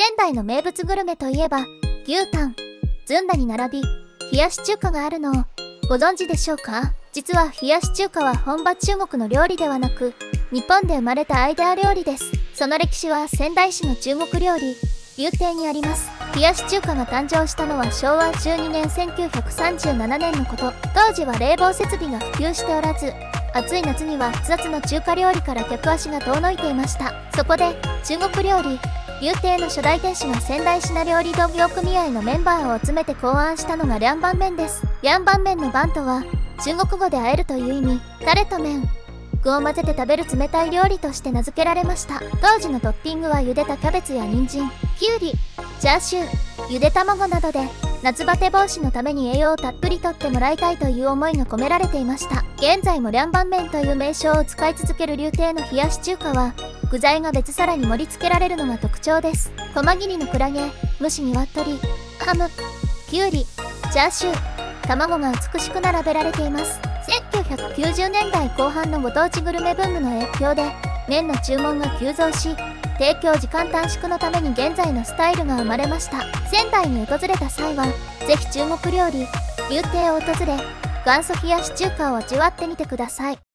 仙台の名物グルメといえば、牛タン、ずんだに並び、冷やし中華があるのをご存知でしょうか？実は冷やし中華は本場中国の料理ではなく、日本で生まれたアイデア料理です。その歴史は仙台市の中国料理、宮廷にあります。冷やし中華が誕生したのは昭和12年1937年のこと。当時は冷房設備が普及しておらず、暑い夏には熱々の中華料理から客足が遠のいていましたそこで中国料理宮廷の初代店主が仙台市名料理同業組合のメンバーを集めて考案したのが涼拌麺です。涼拌麺の拌とは中国語で会えるという意味。タレと麺。具を混ぜて食べる冷たい料理として名付けられました。当時のトッピングは茹でたキャベツや人参。きゅうりチャーシュー。ゆで卵などで夏バテ防止のために栄養をたっぷりとってもらいたいという思いが込められていました。現在も涼拌麺という名称を使い続ける流亭の冷やし中華は具材が別皿に盛り付けられるのが特徴です。細切りのクラゲ蒸し鶏ハムきゅうりチャーシュー卵が美しく並べられています。1990年代後半のご当地グルメブームの影響で麺の注文が急増し提供時間短縮のために現在のスタイルが生まれました。仙台に訪れた際はぜひ中国料理宮廷を訪れ元祖冷やし中華を味わってみてください。